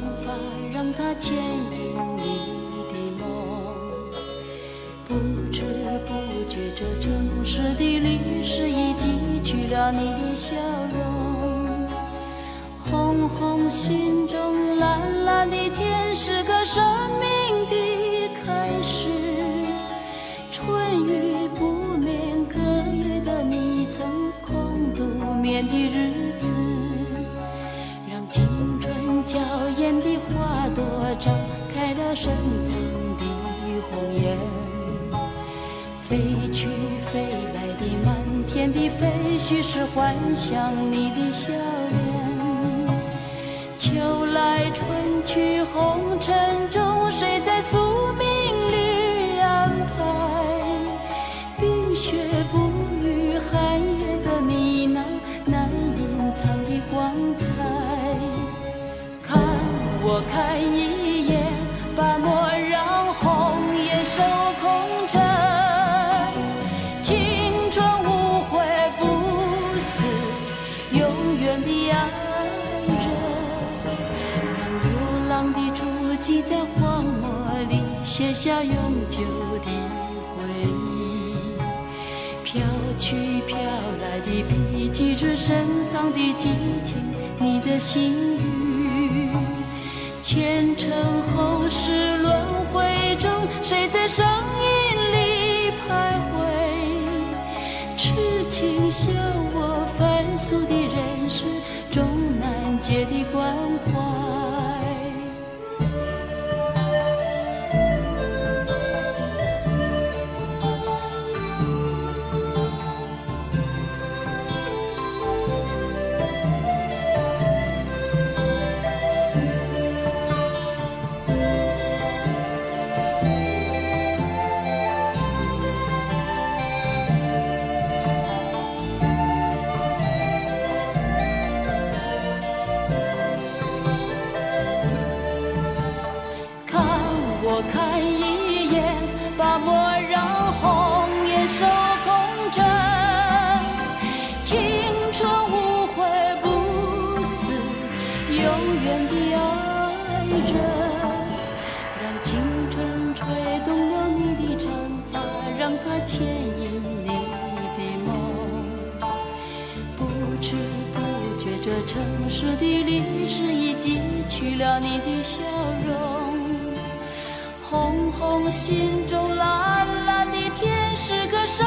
无法让它牵引你的梦。不知不觉，这城市的历史已记取了你的笑容。红红心中，蓝蓝的天，是个生命的开始。春雨不眠，隔夜的你曾空独眠的日子，让青春娇深藏的红颜。飞去飞来的满天的飞絮，是幻想你的笑脸。秋来春去，红尘中，谁在宿命里安排？冰雪不语，寒夜的你那难隐藏的光彩。看我看一永远的爱人。让流浪的足迹在荒漠里写下永久的回忆。飘去飘来的笔迹，是深藏的激情，你的心语。前尘后世轮回中，谁在声音里徘徊？痴情笑我凡俗的永远的爱人让青春吹动了你的长发让它牵引你的梦不知不觉这城市的历史已记取了你的笑容红红心中蓝蓝的天是个生